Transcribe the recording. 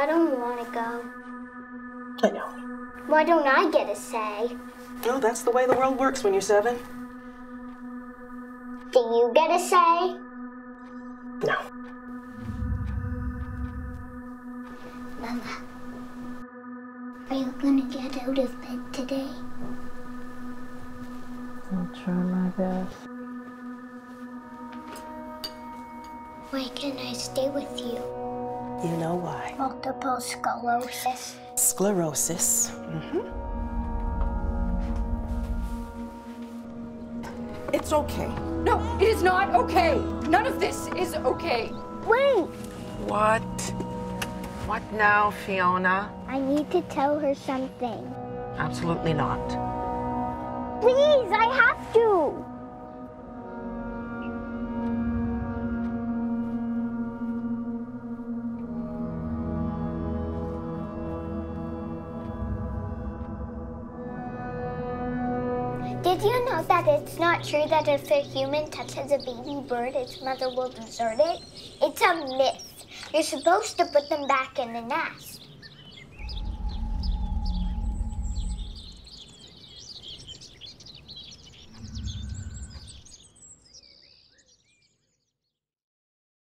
I don't want to go. I know. Why don't I get a say? No, that's the way the world works when you're seven. Do you get a say? No. Mama, are you gonna get out of bed today? I'll try my best. Why can't I stay with you? You know why? Multiple sclerosis. Sclerosis. Mm-hmm. It's okay. No, it is not okay. None of this is okay. Wait! What? What now, Fionna? I need to tell her something. Absolutely not. Please, I have to! Did you know that it's not true that if a human touches a baby bird, its mother will desert it? It's a myth. You're supposed to put them back in the nest.